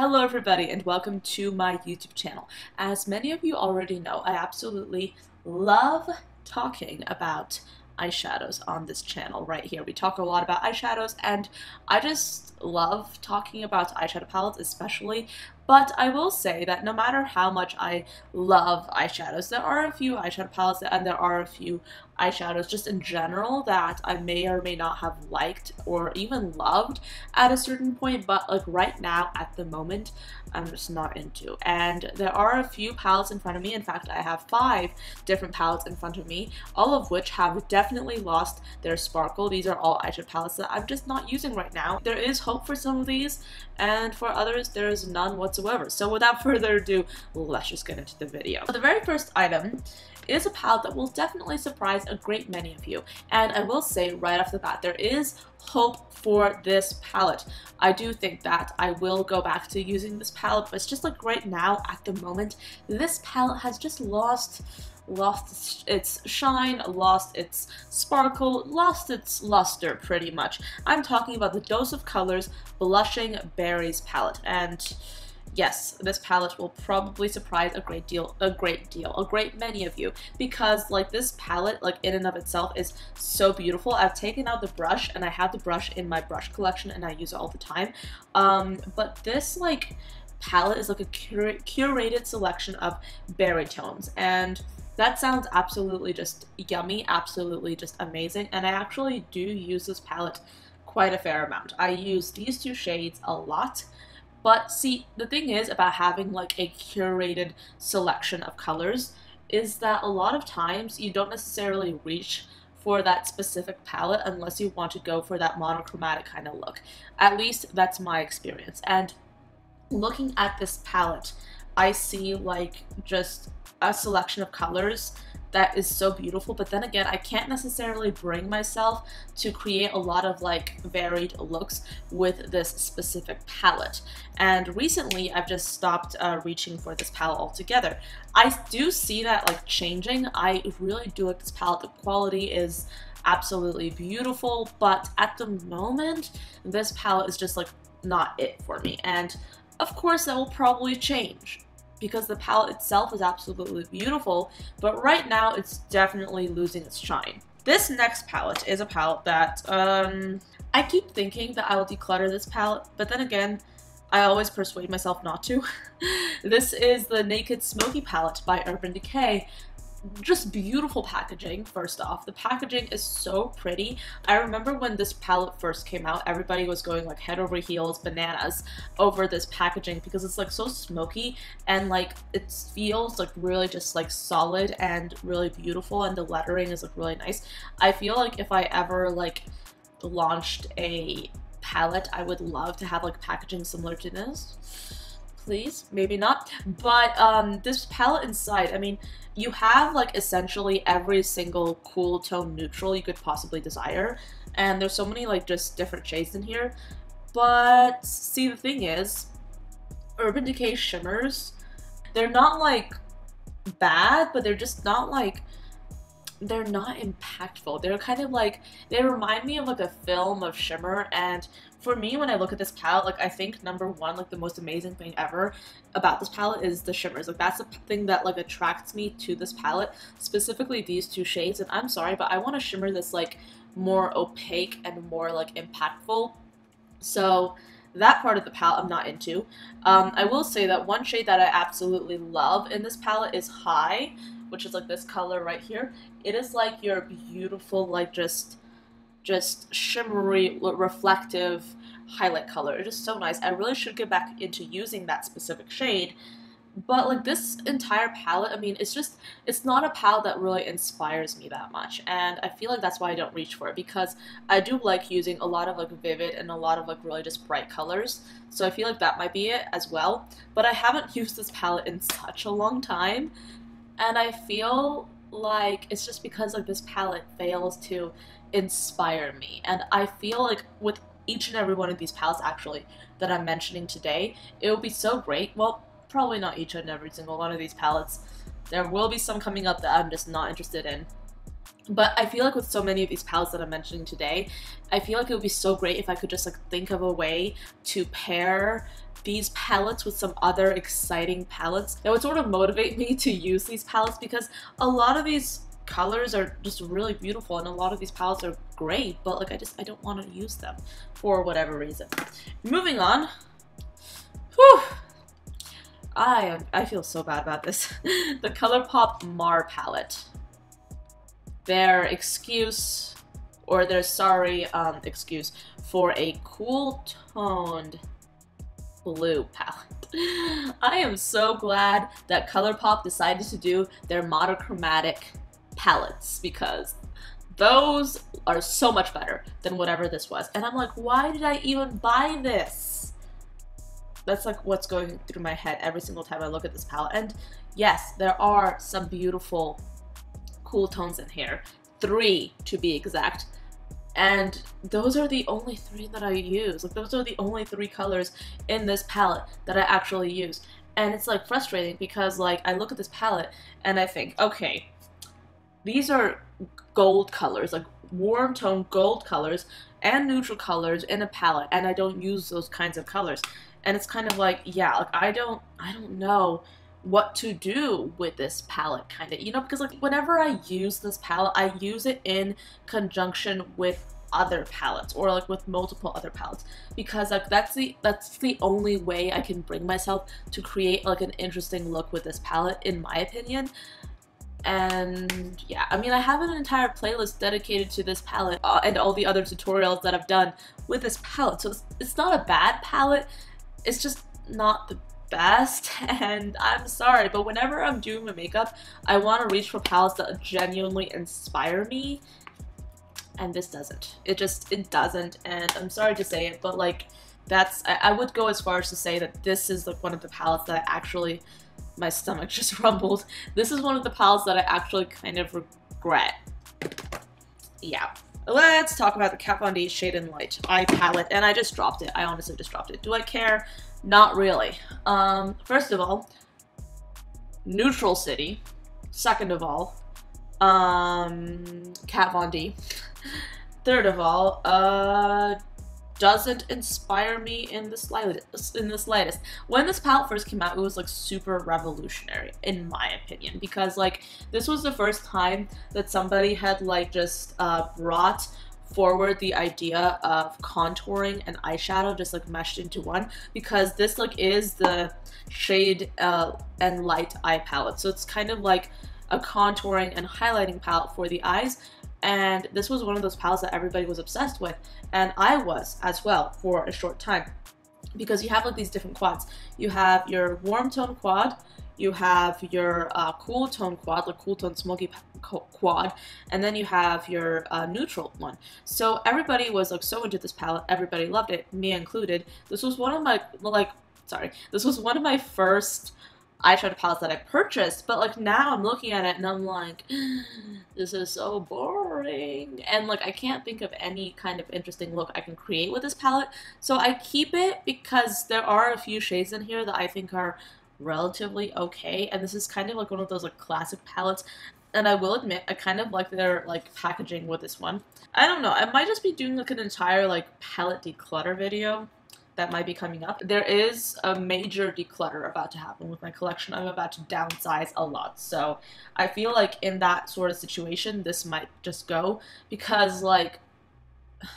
Hello everybody and welcome to my YouTube channel. As many of you already know, I absolutely love talking about eyeshadows on this channel right here. We talk a lot about eyeshadows and I just love talking about eyeshadow palettes especially but I will say that no matter how much I love eyeshadows, there are a few eyeshadow palettes and there are a few eyeshadows just in general that I may or may not have liked or even loved at a certain point, but like right now at the moment, I'm just not into. And there are a few palettes in front of me. In fact, I have five different palettes in front of me, all of which have definitely lost their sparkle. These are all eyeshadow palettes that I'm just not using right now. There is hope for some of these, and for others, there is none whatsoever whatsoever. So without further ado, let's just get into the video. So the very first item is a palette that will definitely surprise a great many of you. And I will say right off the bat, there is hope for this palette. I do think that I will go back to using this palette, but it's just like right now, at the moment, this palette has just lost lost its shine, lost its sparkle, lost its luster pretty much. I'm talking about the Dose of Colors Blushing Berries palette and yes, this palette will probably surprise a great deal, a great deal, a great many of you because like this palette, like in and of itself is so beautiful. I've taken out the brush and I have the brush in my brush collection and I use it all the time. Um, but this like palette is like a cur curated selection of berry tones and that sounds absolutely just yummy, absolutely just amazing. And I actually do use this palette quite a fair amount. I use these two shades a lot. But see, the thing is about having like a curated selection of colors is that a lot of times you don't necessarily reach for that specific palette unless you want to go for that monochromatic kind of look. At least that's my experience. And looking at this palette, I see like just a selection of colors that is so beautiful but then again I can't necessarily bring myself to create a lot of like varied looks with this specific palette and recently I've just stopped uh, reaching for this palette altogether. I do see that like changing. I really do like this palette. The quality is absolutely beautiful but at the moment this palette is just like not it for me and of course that will probably change because the palette itself is absolutely beautiful, but right now it's definitely losing its shine. This next palette is a palette that, um, I keep thinking that I will declutter this palette, but then again, I always persuade myself not to. this is the Naked Smoky palette by Urban Decay just beautiful packaging first off. The packaging is so pretty. I remember when this palette first came out everybody was going like head over heels bananas over this packaging because it's like so smoky and like it feels like really just like solid and really beautiful and the lettering is like really nice. I feel like if i ever like launched a palette i would love to have like packaging similar to this please. Maybe not. But um this palette inside i mean you have like essentially every single cool tone neutral you could possibly desire. And there's so many like just different shades in here. But see the thing is urban decay shimmers they're not like bad but they're just not like they're not impactful. They're kind of like they remind me of like a film of shimmer and for me when I look at this palette, like I think number one, like the most amazing thing ever about this palette is the shimmers. Like that's the thing that like attracts me to this palette, specifically these two shades. And I'm sorry, but I want a shimmer that's like more opaque and more like impactful. So that part of the palette I'm not into. Um, I will say that one shade that I absolutely love in this palette is High which is like this color right here, it is like your beautiful, like just, just shimmery, reflective highlight color. It is so nice. I really should get back into using that specific shade. But like this entire palette, I mean, it's just, it's not a palette that really inspires me that much. And I feel like that's why I don't reach for it because I do like using a lot of like vivid and a lot of like really just bright colors. So I feel like that might be it as well. But I haven't used this palette in such a long time and I feel like it's just because like this palette fails to inspire me. And I feel like with each and every one of these palettes actually that I'm mentioning today, it would be so great. Well, probably not each and every single one of these palettes. There will be some coming up that I'm just not interested in. But I feel like with so many of these palettes that I'm mentioning today, I feel like it would be so great if I could just like think of a way to pair these palettes with some other exciting palettes that would sort of motivate me to use these palettes because a lot of these colors are just really beautiful and a lot of these palettes are great but like I just I don't want to use them for whatever reason. Moving on. Whew. I I feel so bad about this. the ColourPop Mar palette. Their excuse or their sorry um, excuse for a cool toned blue palette. I am so glad that ColourPop decided to do their monochromatic palettes because those are so much better than whatever this was. And I'm like, why did I even buy this? That's like what's going through my head every single time I look at this palette. And yes, there are some beautiful cool tones in here. Three, to be exact. And those are the only three that I use. Like those are the only three colors in this palette that I actually use. And it's like frustrating because like I look at this palette and I think, okay, these are gold colors, like warm tone gold colors and neutral colors in a palette and I don't use those kinds of colors. And it's kind of like, yeah, like I don't I don't know what to do with this palette kind of you know because like whenever i use this palette i use it in conjunction with other palettes or like with multiple other palettes because like that's the that's the only way i can bring myself to create like an interesting look with this palette in my opinion and yeah i mean i have an entire playlist dedicated to this palette uh, and all the other tutorials that i've done with this palette. So it's, it's not a bad palette. It's just not the best and I'm sorry but whenever I'm doing my makeup I want to reach for palettes that genuinely inspire me and this doesn't. It just it doesn't and I'm sorry to say it but like that's I, I would go as far as to say that this is like one of the palettes that I actually my stomach just rumbled this is one of the palettes that I actually kind of regret yeah let's talk about the Kat Von D Shade and Light eye palette and I just dropped it I honestly just dropped it do I care not really. Um, first of all, neutral city. Second of all, um, Kat Von D. Third of all, uh, doesn't inspire me in the slightest. In the slightest. When this palette first came out, it was like super revolutionary, in my opinion, because like this was the first time that somebody had like just uh, brought forward the idea of contouring and eyeshadow just like meshed into one because this like is the shade uh, and light eye palette so it's kind of like a contouring and highlighting palette for the eyes and this was one of those palettes that everybody was obsessed with and I was as well for a short time because you have like these different quads you have your warm tone quad you have your uh, cool tone quad, like cool tone smoky quad, and then you have your uh, neutral one. So everybody was like so into this palette, everybody loved it, me included. This was one of my, like, sorry, this was one of my first eyeshadow palettes that I purchased, but like now I'm looking at it and I'm like, this is so boring. And like I can't think of any kind of interesting look I can create with this palette. So I keep it because there are a few shades in here that I think are relatively okay. And this is kind of like one of those like classic palettes. And I will admit, I kind of like their like packaging with this one. I don't know, I might just be doing like an entire like palette declutter video that might be coming up. There is a major declutter about to happen with my collection. I'm about to downsize a lot. So I feel like in that sort of situation, this might just go because like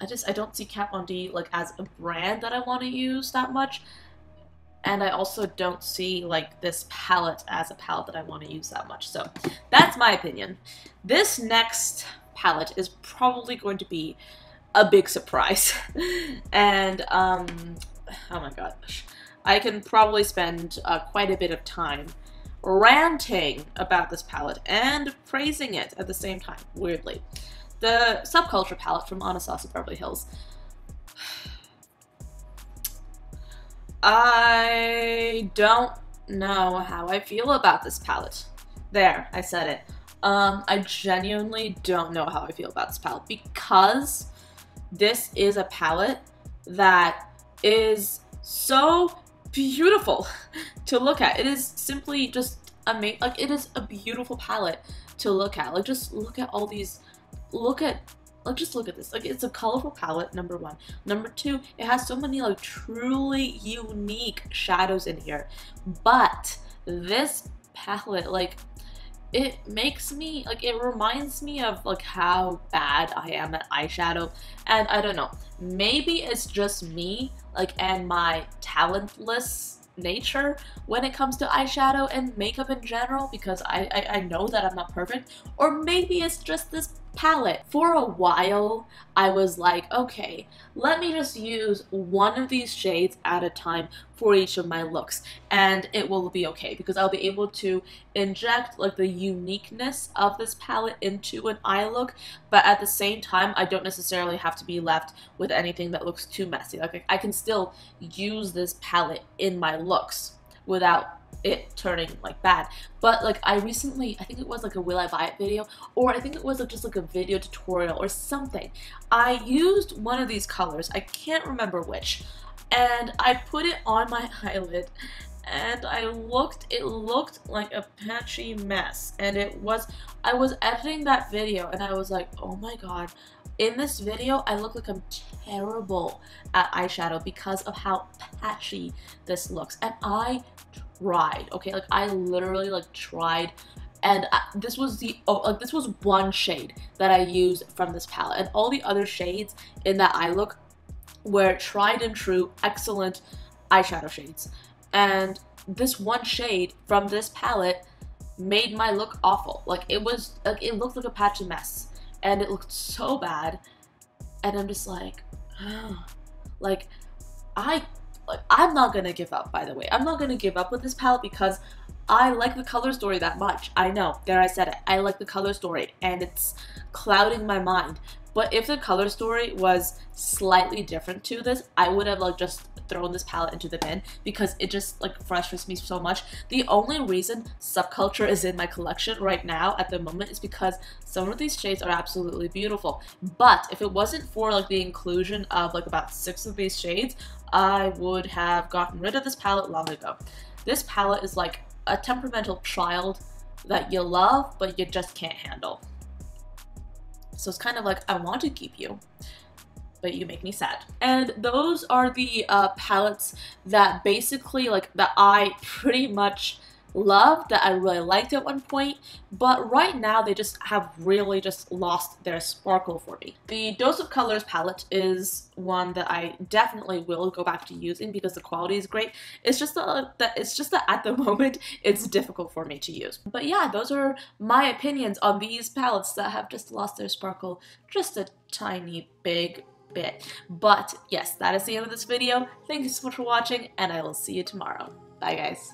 I just I don't see Kat Von D like as a brand that I want to use that much and I also don't see like this palette as a palette that I want to use that much. So that's my opinion. This next palette is probably going to be a big surprise. and um, oh my gosh, I can probably spend uh, quite a bit of time ranting about this palette and praising it at the same time, weirdly. The Subculture palette from Anastasia Beverly Hills. I don't know how I feel about this palette. There, I said it. Um, I genuinely don't know how I feel about this palette because this is a palette that is so beautiful to look at. It is simply just amazing. Like, it is a beautiful palette to look at. Like, just look at all these, look at like just look at this like it's a colorful palette number one number two it has so many like truly unique shadows in here but this palette like it makes me like it reminds me of like how bad I am at eyeshadow. And I don't know maybe it's just me like and my talentless nature when it comes to eyeshadow and makeup in general because I, I, I know that I'm not perfect. Or maybe it's just this palette. For a while, I was like, okay, let me just use one of these shades at a time for each of my looks and it will be okay because I'll be able to inject like the uniqueness of this palette into an eye look but at the same time I don't necessarily have to be left with anything that looks too messy like I can still use this palette in my looks without it turning like bad. But like I recently, I think it was like a will I buy it video, or I think it was like just like a video tutorial or something. I used one of these colors, I can't remember which, and I put it on my eyelid and I looked, it looked like a patchy mess. And it was, I was editing that video and I was like, oh my god, in this video, I look like I'm terrible at eyeshadow because of how patchy this looks. And I tried, okay? Like I literally like tried. And I, this was the oh, like this was one shade that I used from this palette. And all the other shades in that eye look were tried and true excellent eyeshadow shades. And this one shade from this palette made my look awful. Like it was like it looked like a patchy mess and it looked so bad and I'm just like like I like, I'm not gonna give up, by the way. I'm not gonna give up with this palette because I like the color story that much. I know, there I said it. I like the color story and it's clouding my mind. But if the color story was slightly different to this, I would have like just thrown this palette into the bin because it just like frustrates me so much. The only reason subculture is in my collection right now at the moment is because some of these shades are absolutely beautiful. But if it wasn't for like the inclusion of like about six of these shades, I would have gotten rid of this palette long ago. This palette is like a temperamental child that you love, but you just can't handle. So it's kind of like, I want to keep you, but you make me sad. And those are the uh, palettes that basically, like, that I pretty much love that I really liked at one point, but right now they just have really just lost their sparkle for me. The Dose of Colors palette is one that I definitely will go back to using because the quality is great. It's just that it's just that at the moment it's difficult for me to use. But yeah, those are my opinions on these palettes that have just lost their sparkle just a tiny big bit. But yes, that is the end of this video. Thank you so much for watching and I will see you tomorrow. Bye guys.